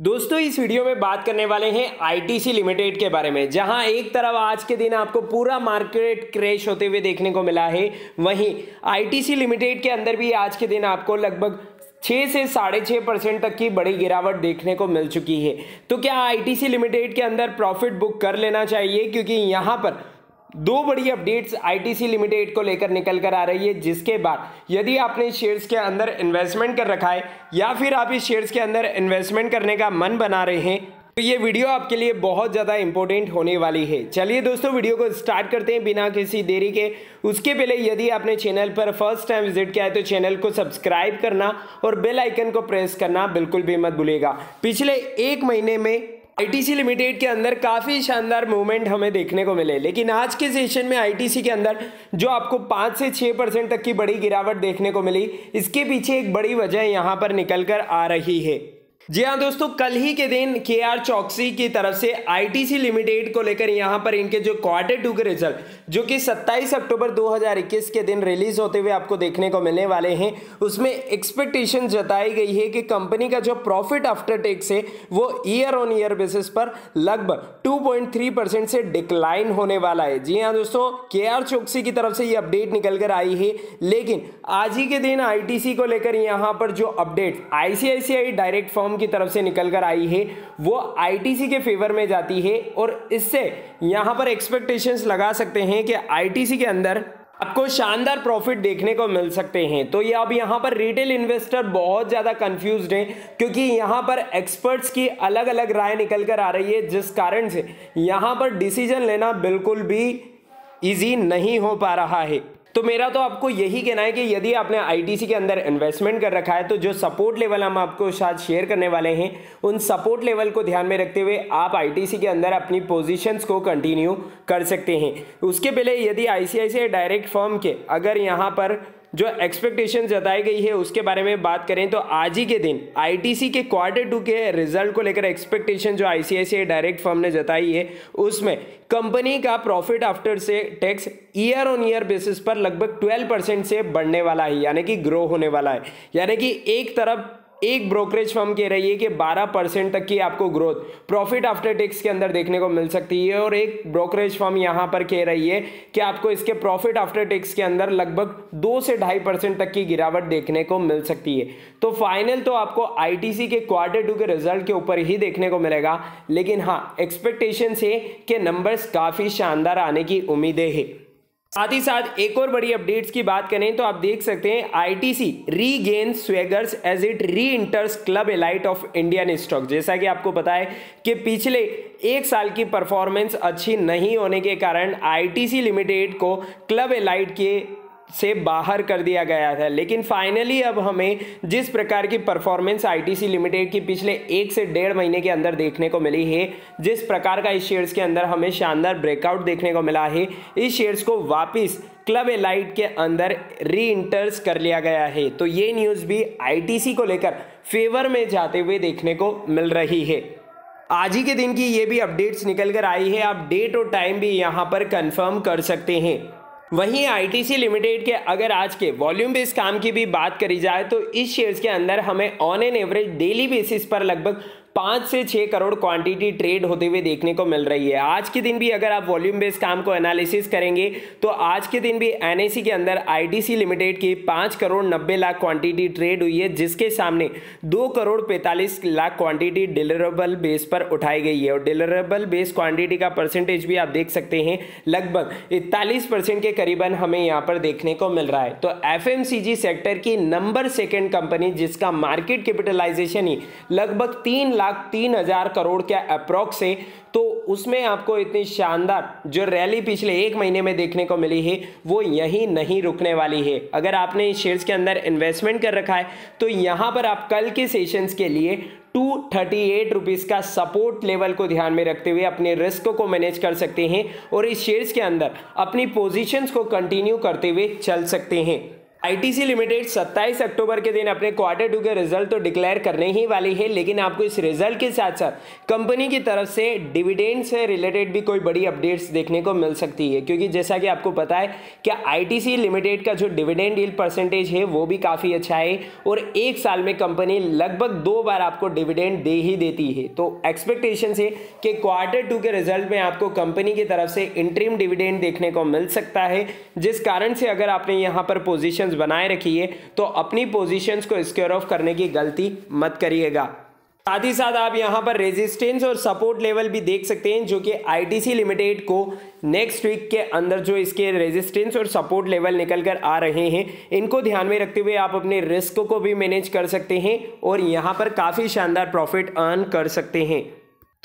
दोस्तों, इस वीडियो में बात करने वाले हैं आईटीसी लिमिटेड के बारे में, जहाँ एक तरफ़ आज के दिन आपको पूरा मार्केट क्रैश होते हुए देखने को मिला है। वहीं आईटीसी लिमिटेड के अंदर भी आज के दिन आपको लगभग छः से साढ़े छः परसेंट तक की बड़ी गिरावट देखने को मिल चुकी है। तो क्या आईटीसी लिमिटेड के अंदर प्रॉफिट बुक कर लेना चाहिए? क्योंकि यहाँ पर दो बड़ी अपडेट्स आईटीसी लिमिटेड को लेकर निकल कर आ रही है, जिसके बाद यदि आपने शेयर्स के अंदर इन्वेस्टमेंट कर रखा है, या फिर आप इस शेयर्स के अंदर इन्वेस्टमेंट करने का मन बना रहे हैं तो ये वीडियो आपके लिए बहुत ज़्यादा इंपॉर्टेंट होने वाली है। चलिए दोस्तों वीडियो को स्टार्ट करते हैं बिना किसी देरी के। उसके पहले यदि आपने चैनल पर फ़र्स्ट टाइम विज़िट किया है तो चैनल को सब्सक्राइब करना और बेल आइकन को प्रेस करना बिल्कुल भी मत भूलेगा पिछले एक महीने में आईटीसी लिमिटेड के अंदर काफ़ी शानदार मूवमेंट हमें देखने को मिले। लेकिन आज के सेशन में आईटीसी के अंदर, जो आपको पाँच से छः परसेंट तक की बड़ी गिरावट देखने को मिली, इसके पीछे एक बड़ी वजह यहाँ पर निकल कर आ रही है। जी हाँ दोस्तों, कल ही के दिन के आर चौकसी की तरफ़ से आईटीसी लिमिटेड को लेकर यहाँ पर इनके जो क्वार्टर टू के रिज़ल्ट जो कि 27 अक्टूबर 2021 के दिन रिलीज़ होते हुए आपको देखने को मिलने वाले हैं, उसमें एक्सपेक्टेशन जताई गई है कि कंपनी का जो प्रॉफिट आफ्टर टैक्स है, वो ईयर ऑन ईयर बेसिस पर लगभग 2.3 परसेंट से डिक्लाइन होने वाला है। जी हाँ दोस्तों के आर चौकसी की तरफ़ से ये अपडेट निकल कर आई है, लेकिन आज ही के दिन आईटीसी को लेकर यहाँ पर जो अपडेट आईसीआईसीआई डायरेक्ट फॉर्म की तरफ़ से निकल कर आई है। वो आईटीसी के फेवर में जाती है और इससे यहाँ पर एक्सपेक्टेशंस लगा सकते हैं कि आईटीसी के अंदर आपको शानदार प्रॉफिट देखने को मिल सकते हैं। तो ये अब यहाँ पर रिटेल इन्वेस्टर बहुत ज़्यादा कंफ्यूज हैं क्योंकि यहाँ पर एक्सपर्ट्स की अलग अलग राय निकल कर आ रही है, जिस कारण से यहाँ पर डिसीज़न लेना बिल्कुल भी इजी नहीं हो पा रहा है। तो मेरा तो आपको यही कहना है कि यदि आपने आईटीसी के अंदर इन्वेस्टमेंट कर रखा है तो जो सपोर्ट लेवल हम आपको शायद शेयर करने वाले हैं, उन सपोर्ट लेवल को ध्यान में रखते हुए आप आईटीसी के अंदर अपनी पोजीशंस को कंटिन्यू कर सकते हैं। उसके पहले यदि आईसीआईसीआई डायरेक्ट फॉर्म के, अगर यहाँ पर जो एक्सपेक्टेशन जताई गई है, उसके बारे में बात करें तो आज ही के दिन आईटीसी के क्वार्टर टू के रिज़ल्ट को लेकर एक्सपेक्टेशन जो आईसीआईसीआई डायरेक्ट फर्म ने जताई है, उसमें कंपनी का प्रॉफिट आफ्टर से tax year on year basis पर लगभग 12 परसेंट से बढ़ने वाला है, यानी कि ग्रो होने वाला है। यानी कि एक तरफ़ एक ब्रोकरेज फर्म कह रही है कि 12 परसेंट तक की आपको ग्रोथ प्रॉफिट आफ्टर टैक्स के अंदर देखने को मिल सकती है और एक ब्रोकरेज फर्म यहाँ पर कह रही है कि आपको इसके प्रॉफिट आफ्टर टैक्स के अंदर लगभग दो से ढाई परसेंट तक की गिरावट देखने को मिल सकती है। तो फाइनल तो आपको आईटीसी के क्वार्टर टू के रिज़ल्ट के ऊपर ही देखने को मिलेगा, लेकिन हाँ एक्सपेक्टेशन है के नंबर्स काफ़ी शानदार आने की उम्मीदें हैं। साथ ही साथ एक और बड़ी अपडेट्स की बात करें तो आप देख सकते हैं ITC regain swaggers as it reenters club elite of Indian stock जैसा कि आपको पता है कि पिछले एक साल की परफॉर्मेंस अच्छी नहीं होने के कारण आईटीसी लिमिटेड को क्लब एलाइट के से बाहर कर दिया गया था। लेकिन फाइनली अब हमें जिस प्रकार की परफॉर्मेंस आईटीसी लिमिटेड की पिछले एक से डेढ़ महीने के अंदर देखने को मिली है, जिस प्रकार का इस शेयर्स के अंदर हमें शानदार ब्रेकआउट देखने को मिला है, इस शेयर्स को वापस क्लब एलाइट के अंदर री इंटर्स कर लिया गया है। तो ये न्यूज़ भी आईटीसी को लेकर फेवर में जाते हुए देखने को मिल रही है। आज ही के दिन की ये भी अपडेट्स निकल कर आई है। आप डेट और टाइम भी यहाँ पर कंफर्म कर सकते हैं। वहीं आईटीसी लिमिटेड के अगर आज के वॉल्यूम बेस काम की भी बात करी जाए तो इस शेयर्स के अंदर हमें on an average daily basis पर लगभग पाँच से छः करोड़ क्वांटिटी ट्रेड होते हुए देखने को मिल रही है। आज के दिन भी अगर आप वॉल्यूम बेस्ड काम को एनालिसिस करेंगे तो आज के दिन भी एन के अंदर आई लिमिटेड की पाँच करोड़ नब्बे लाख क्वांटिटी ट्रेड हुई है, जिसके सामने दो करोड़ पैंतालीस लाख क्वांटिटी डिलरेबल बेस पर उठाई गई है। और डिलरेबल बेस क्वांटिटी का परसेंटेज भी आप देख सकते हैं, लगभग इकतालीस परसेंट के करीबन हमें यहाँ पर देखने को मिल रहा है। तो एफएमसीजी सेक्टर की नंबर सेकेंड कंपनी जिसका मार्केट कैपिटलाइजेशन ही लगभग तीन लाख लाख तीन हज़ार करोड़ के अप्रोक्स है? तो उसमें आपको इतनी शानदार जो रैली पिछले एक महीने में देखने को मिली है, वो यहीं नहीं रुकने वाली है। अगर आपने शेयर्स के अंदर इन्वेस्टमेंट कर रखा है तो यहाँ पर आप कल के सेशंस के लिए टू थर्टी एट रुपीज़ का सपोर्ट लेवल को ध्यान में रखते हुए अपने रिस्क को मैनेज कर सकते हैं और इस शेयर्स के अंदर अपनी पोजीशंस को कंटिन्यू करते हुए चल सकते हैं। आईटीसी लिमिटेड 27 अक्टूबर के दिन अपने क्वार्टर टू के रिज़ल्ट तो डिक्लेयर करने ही वाली है, लेकिन आपको इस रिज़ल्ट के साथ साथ कंपनी की तरफ़ से डिविडेंड से रिलेटेड भी कोई बड़ी अपडेट्स देखने को मिल सकती है, क्योंकि जैसा कि आपको पता है कि आईटीसी लिमिटेड का जो डिविडेंड डील परसेंटेज है, वो भी काफ़ी अच्छा है और एक साल में कंपनी लगभग दो बार आपको डिविडेंड दे ही देती है। तो एक्सपेक्टेशन है कि क्वार्टर टू के रिज़ल्ट में आपको कंपनी की तरफ़ से इंट्रीम डिविडेंड देखने को मिल सकता है, जिस कारण से अगर आपने यहाँ पर पोजिशन बनाए रखिए तो अपनी पोजीशंस को स्क्योर ऑफ़ करने की गलती मत करिएगा। साथ ही साथ आप यहाँ पर रेजिस्टेंस और सपोर्ट लेवल भी देख सकते हैं, जो कि आईटीसी लिमिटेड को नेक्स्ट वीक के अंदर जो इसके रेजिस्टेंस और सपोर्ट लेवल निकल कर आ रहे हैं, इनको ध्यान में रखते हुए आप अपने रिस्क को भी मैनेज कर सकते हैं और यहाँ पर काफ़ी शानदार प्रॉफिट अर्न कर सकते हैं।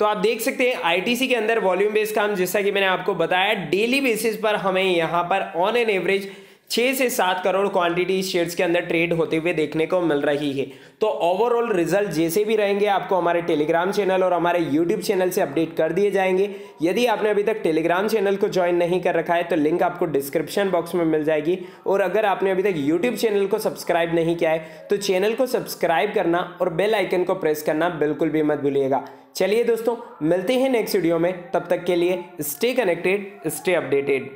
तो आप देख सकते हैं आईटीसी के अंदर वॉल्यूम बेस्ड काम, जैसा कि मैंने आपको बताया डेली बेसिस पर हमें यहाँ पर ऑन एन एवरेज छः से सात करोड़ क्वांटिटी शेयर्स के अंदर ट्रेड होते हुए देखने को मिल रही है। तो ओवरऑल रिज़ल्ट जैसे भी रहेंगे, आपको हमारे टेलीग्राम चैनल और हमारे यूट्यूब चैनल से अपडेट कर दिए जाएँगे। यदि आपने अभी तक टेलीग्राम चैनल को ज्वाइन नहीं कर रखा है तो लिंक आपको डिस्क्रिप्शन बॉक्स में मिल जाएगी। और अगर आपने अभी तक यूट्यूब चैनल को सब्सक्राइब नहीं किया है तो चैनल को सब्सक्राइब करना और बेल आइकन को प्रेस करना बिल्कुल भी मत भूलिएगा। चलिए दोस्तों, मिलते हैं नेक्स्ट वीडियो में। तब तक के लिए स्टे कनेक्टेड स्टे अपडेटेड